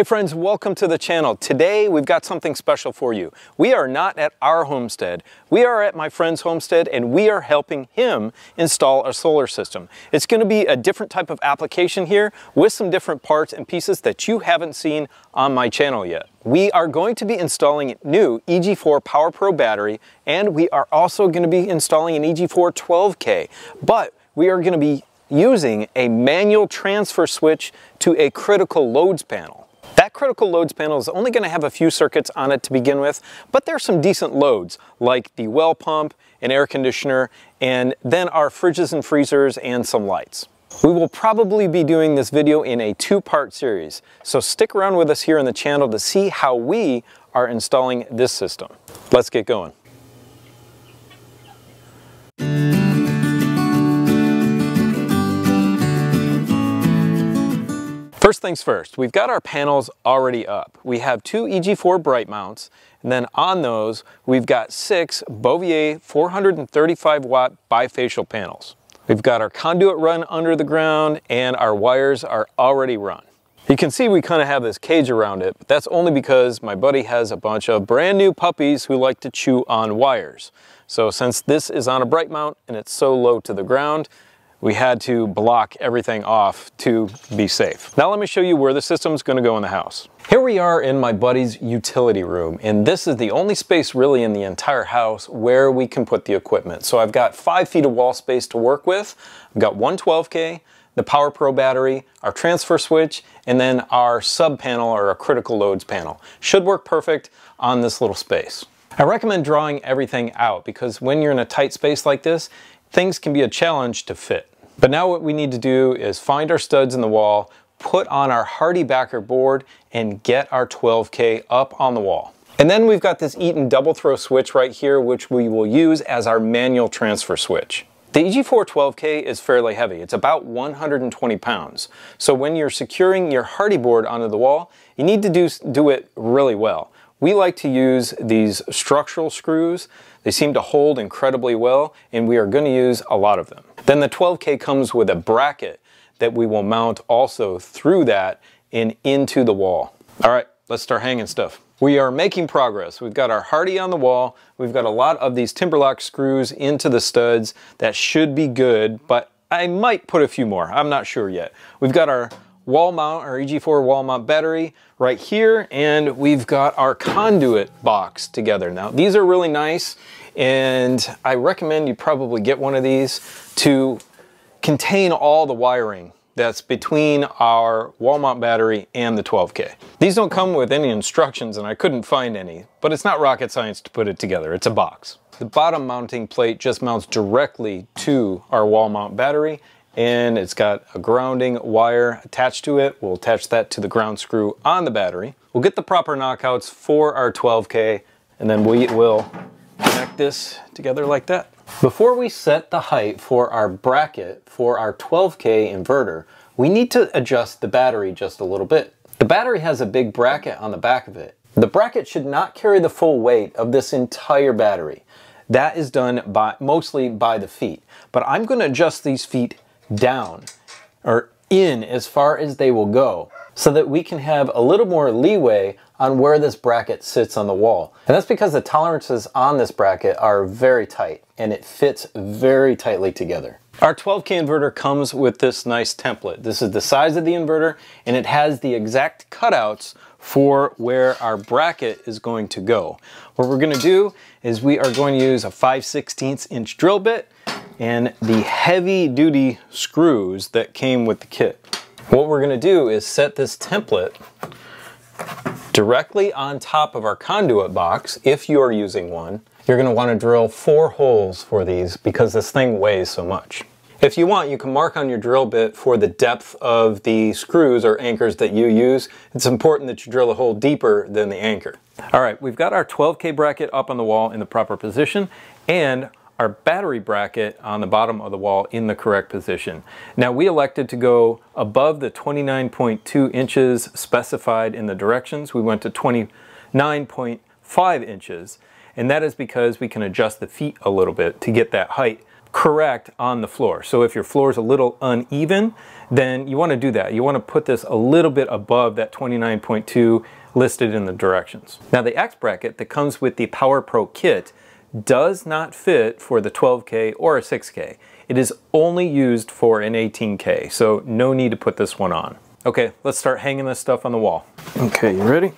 Hey friends, welcome to the channel. Today we've got something special for you. We are not at our homestead. We are at my friend's homestead and we are helping him install a solar system. It's going to be a different type of application here with some different parts and pieces that you haven't seen on my channel yet. We are going to be installing a new EG4 Power Pro battery and we are also going to be installing an EG4 12K, but we are going to be using a manual transfer switch to a critical loads panel. That critical loads panel is only going to have a few circuits on it to begin with, but there are some decent loads like the well pump, an air conditioner, and then our fridges and freezers and some lights. We will probably be doing this video in a two-part series, so stick around with us here on the channel to see how we are installing this system. Let's get going. First things first, we've got our panels already up. We have two EG4 BrightMounts, and then on those, we've got six Boviet 435 watt bifacial panels. We've got our conduit run under the ground, and our wires are already run. You can see we kind of have this cage around it, but that's only because my buddy has a bunch of brand new puppies who like to chew on wires. So since this is on a BrightMount and it's so low to the ground, we had to block everything off to be safe. Now let me show you where the system's gonna go in the house. Here we are in my buddy's utility room, and this is the only space really in the entire house where we can put the equipment. So I've got five feet of wall space to work with. I've got one 12K, the Power Pro battery, our transfer switch, and then our sub panel or a critical loads panel. Should work perfect on this little space. I recommend drawing everything out because when you're in a tight space like this, things can be a challenge to fit. But now what we need to do is find our studs in the wall, put on our HardieBacker board, and get our 12K up on the wall. And then we've got this Eaton double throw switch right here, which we will use as our manual transfer switch. The EG4 12K is fairly heavy. It's about 120 pounds. So when you're securing your Hardie board onto the wall, you need to do, do it really well. We like to use these structural screws. They seem to hold incredibly well, and we are going to use a lot of them. Then the 12K comes with a bracket that we will mount also through that and into the wall. All right, let's start hanging stuff. We are making progress. We've got our Hardie on the wall. We've got a lot of these TimberLOK screws into the studs. That should be good, but I might put a few more. I'm not sure yet. We've got our wall mount, our EG4 wall mount battery right here, and we've got our conduit box together. Now, these are really nice, and I recommend you probably get one of these to contain all the wiring that's between our wall mount battery and the 12K. These don't come with any instructions and I couldn't find any, but it's not rocket science to put it together, it's a box. The bottom mounting plate just mounts directly to our wall mount battery and it's got a grounding wire attached to it. We'll attach that to the ground screw on the battery. We'll get the proper knockouts for our 12K and then we will connect this together like that. Before we set the height for our bracket for our 12K inverter, we need to adjust the battery just a little bit. The battery has a big bracket on the back of it. The bracket should not carry the full weight of this entire battery. That is done by mostly by the feet. But I'm going to adjust these feet down or in as far as they will go so that we can have a little more leeway on where this bracket sits on the wall. And that's because the tolerances on this bracket are very tight and it fits very tightly together. Our 12K inverter comes with this nice template. This is the size of the inverter and it has the exact cutouts for where our bracket is going to go. What we're gonna do is we are going to use a 5 16 inch drill bit and the heavy duty screws that came with the kit. What we're gonna do is set this template directly on top of our conduit box, if you're using one. You're gonna wanna drill four holes for these because this thing weighs so much. If you want, you can mark on your drill bit for the depth of the screws or anchors that you use. It's important that you drill a hole deeper than the anchor. All right, we've got our 12K bracket up on the wall in the proper position and our battery bracket on the bottom of the wall in the correct position. Now we elected to go above the 29.2 inches specified in the directions. We went to 29.5 inches and that is because we can adjust the feet a little bit to get that height correct on the floor. So if your floor is a little uneven, then you want to do that. You want to put this a little bit above that 29.2 listed in the directions. Now the X bracket that comes with the Power Pro kit does not fit for the 12K or a 6K. It is only used for an 18K, so no need to put this one on. Okay, let's start hanging this stuff on the wall. Okay, you ready?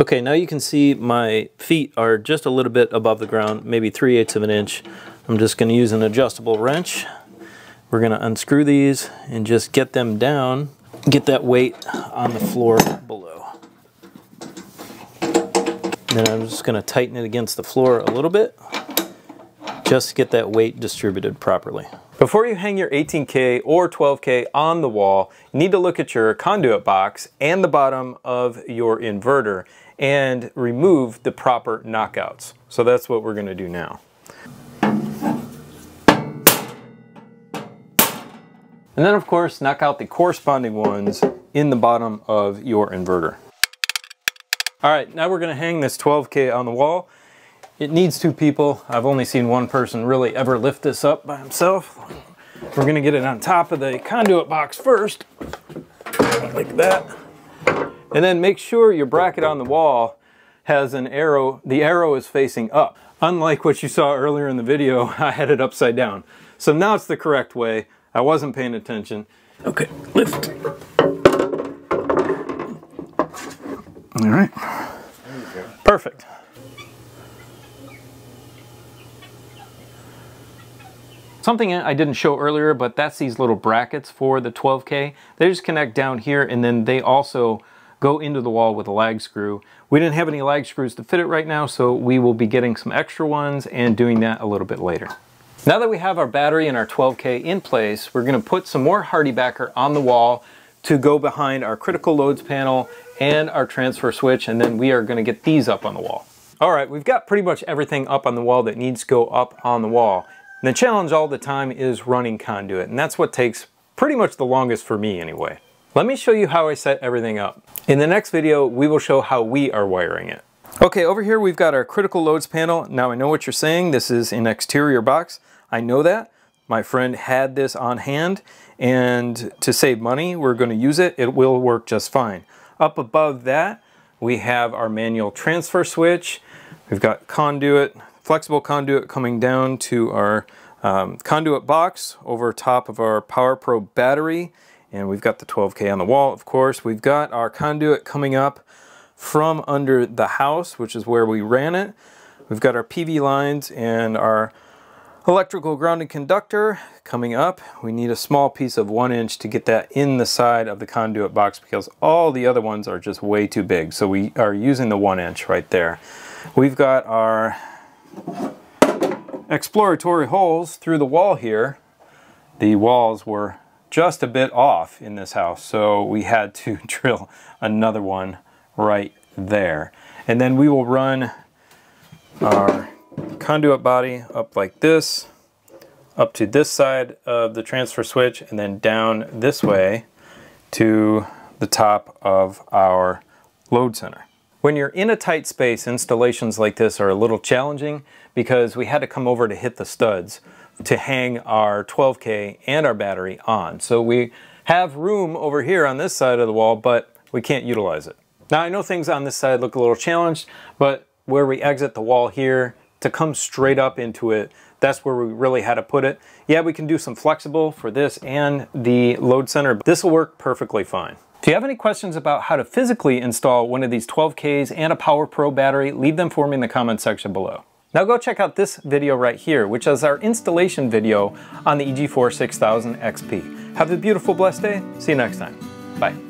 Okay, now you can see my feet are just a little bit above the ground, maybe 3 eighths of an inch. I'm just going to use an adjustable wrench. We're going to unscrew these and just get them down, get that weight on the floor below. Then I'm just going to tighten it against the floor a little bit, just to get that weight distributed properly. Before you hang your 18K or 12K on the wall, you need to look at your conduit box and the bottom of your inverter and remove the proper knockouts. So that's what we're gonna do now. And then of course, knock out the corresponding ones in the bottom of your inverter. All right, now we're gonna hang this 12K on the wall. It needs two people. I've only seen one person really ever lift this up by himself. We're gonna get it on top of the conduit box first, like that. And then make sure your bracket on the wall has an arrow, the arrow is facing up. Unlike what you saw earlier in the video, I had it upside down. So now it's the correct way. I wasn't paying attention. Okay, lift. All right. Perfect. Something I didn't show earlier, but that's these little brackets for the 12K. They just connect down here and then they also go into the wall with a lag screw. We didn't have any lag screws to fit it right now, so we will be getting some extra ones and doing that a little bit later. Now that we have our battery and our 12K in place, we're gonna put some more HardieBacker on the wall to go behind our critical loads panel and our transfer switch, and then we are gonna get these up on the wall. All right, we've got pretty much everything up on the wall that needs to go up on the wall. And the challenge all the time is running conduit, and that's what takes pretty much the longest for me anyway. Let me show you how I set everything up. In the next video, we will show how we are wiring it. Okay, over here we've got our critical loads panel. Now I know what you're saying, this is an exterior box. I know that. My friend had this on hand, and to save money, we're gonna use it. It will work just fine. Up above that, we have our manual transfer switch. We've got conduit, flexible conduit coming down to our um, conduit box over top of our Power Pro battery and we've got the 12K on the wall, of course. We've got our conduit coming up from under the house, which is where we ran it. We've got our PV lines and our electrical grounded conductor coming up. We need a small piece of one inch to get that in the side of the conduit box because all the other ones are just way too big. So we are using the one inch right there. We've got our exploratory holes through the wall here. The walls were just a bit off in this house, so we had to drill another one right there. And then we will run our conduit body up like this, up to this side of the transfer switch, and then down this way to the top of our load center. When you're in a tight space, installations like this are a little challenging because we had to come over to hit the studs to hang our 12K and our battery on. So we have room over here on this side of the wall, but we can't utilize it. Now I know things on this side look a little challenged, but where we exit the wall here, to come straight up into it, that's where we really had to put it. Yeah, we can do some flexible for this and the load center, but this will work perfectly fine. If you have any questions about how to physically install one of these 12Ks and a Power Pro battery, leave them for me in the comment section below. Now go check out this video right here, which is our installation video on the EG4 6000 XP. Have a beautiful, blessed day. See you next time. Bye.